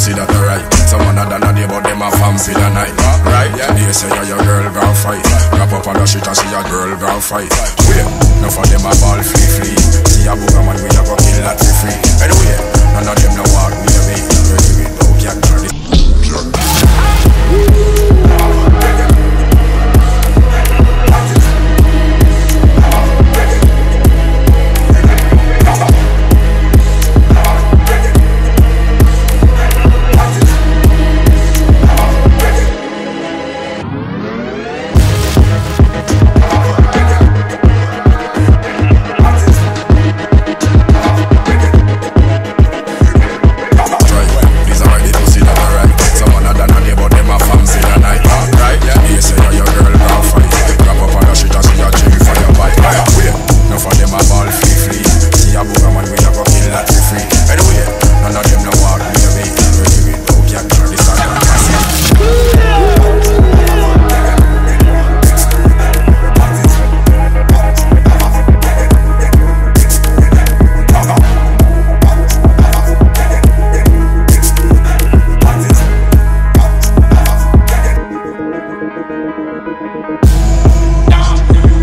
see that the right. Some man than a day, but them a fam for the night. Right? They say yeah, your girl gon' fight. Wrap up on the shit and see your girl gon' fight. Wait, enough of them a ball free free. See a booger man, we Down.